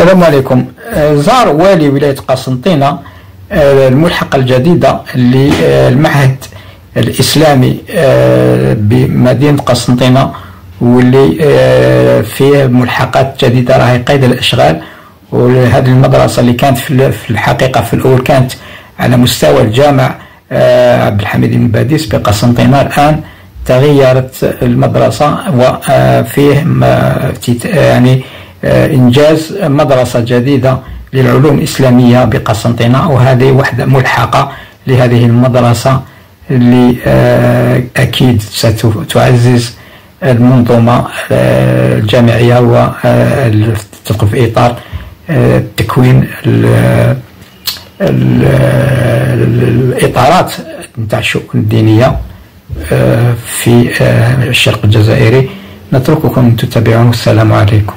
السلام عليكم. زار والي ولاية قسنطينة الملحقة الجديدة للمعهد الإسلامي بمدينة قسنطينة واللي فيه ملحقات جديدة راهي قيد الأشغال. وهذه المدرسة اللي كانت في الحقيقة في الأول كانت على مستوى الجامع عبد الحميد بن باديس بقسنطينة. الآن تغيرت المدرسة وفيه يعني إنجاز مدرسة جديدة للعلوم الإسلامية بقسنطينة وهذه وحدة ملحقة لهذه المدرسة اللي آه، أكيد ستعزز المنظومة آه، الجامعية وتدخل في إطار آه، تكوين الإطارات نتاع الشؤون الدينية في الشرق الجزائري. نترككم تتابعون السلام عليكم.